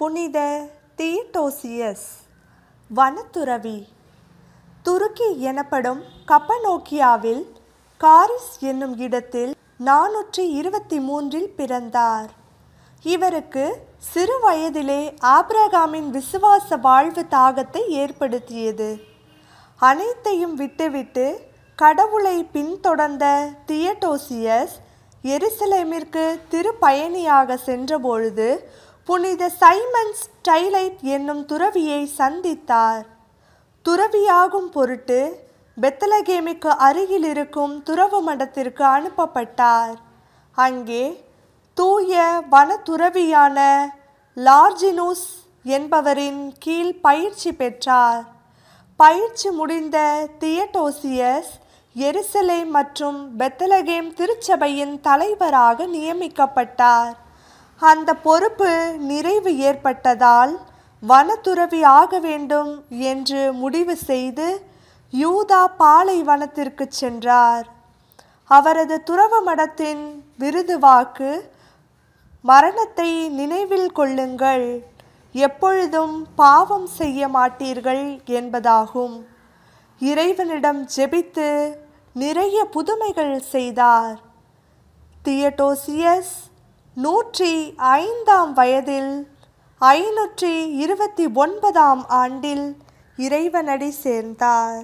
புனித தியட்டோசியஸ் வனத்துறவி. துருக்கி எனப்படும் கப்பனோக்கியாவில் காரிஸ் என்னும் இடத்தில் நானூற்றி இருபத்தி மூன்றில் பிறந்தார். இவருக்கு சிறு வயதிலே ஆப்ரகாமின் விசுவாச வாழ்வு தாகத்தை ஏற்படுத்தியது. அனைத்தையும் விட்டுவிட்டு கடவுளை பின்தொடர்ந்த தியட்டோசியஸ் எருசலேமிற்கு திருப்பயணியாக சென்றபொழுது புனித சைமன் ஸ்டைலைட் என்னும் துறவியை சந்தித்தார். துறவியாகும் பொருட்டு பெத்தலகேமிக்கு அருகில் இருக்கும் துறவு மடத்திற்கு அனுப்பப்பட்டார். அங்கே தூய வனத்துறவியான லார்ஜினூஸ் என்பவரின் கீழ் பயிற்சி பெற்றார். பயிற்சி முடிந்த தியட்டோசியஸ் எருசலேம் மற்றும் பெத்தலகேம் திருச்சபையின் தலைவராக நியமிக்கப்பட்டார். அந்த பொறுப்பு நிறைவு ஏற்பட்டதால் வனத்துறவி ஆக வேண்டும் என்று முடிவு செய்து யூதா பாலைவனத்திற்கு சென்றார். அவரது துறவ மடத்தின் விருது வாக்கு மரணத்தை நினைவில் கொள்ளுங்கள் எப்பொழுதும் பாவம் செய்ய மாட்டீர்கள் என்பதாகும். இறைவனிடம் ஜெபித்து நிறைய புதுமைகள் செய்தார். தியட்டோசியஸ் நூற்றி ஐந்தாம் வயதில் ஐநூற்றி இருபத்தி ஒன்பதாம் ஆண்டில் இறைவனடி சேர்ந்தார்.